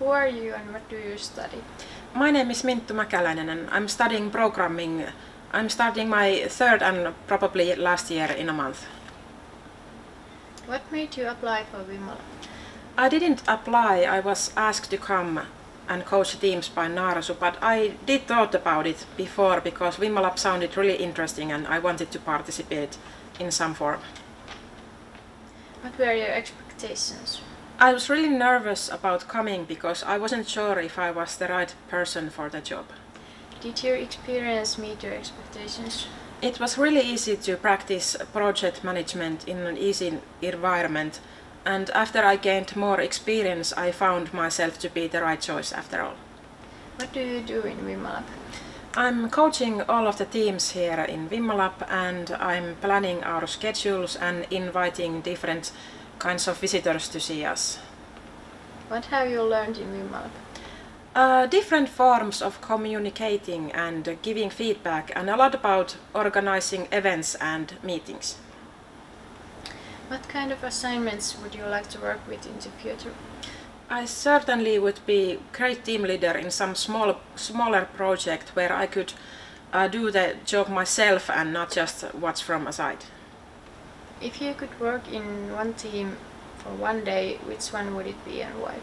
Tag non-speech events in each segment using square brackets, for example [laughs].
Who are you and what do you study? My name is Minttu Mäkäläinen and I'm studying programming. I'm starting my third and probably last year in a month. What made you apply for Vimala? I didn't apply, I was asked to come and coach teams by Naarasu, but I did thought about it before because WIMMA Lab sounded really interesting and I wanted to participate in some form. What were your expectations? I was really nervous about coming because I wasn't sure if I was the right person for the job. Did your experience meet your expectations? It was really easy to practice project management in an easy environment and after I gained more experience I found myself to be the right choice after all. What do you do in WIMMA Lab? I'm coaching all of the teams here in WIMMA Lab and I'm planning our schedules and inviting different kinds of visitors to see us. What have you learned in WIMMA Lab? Uh, different forms of communicating and giving feedback and a lot about organizing events and meetings. What kind of assignments would you like to work with in the future? I certainly would be great team leader in some small, smaller project where I could uh, do the job myself and not just watch from a side. If you could work in one team for one day, which one would it be and why?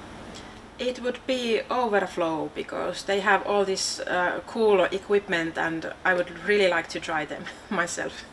It would be Overflow because they have all this uh, cool equipment and I would really like to try them [laughs] myself.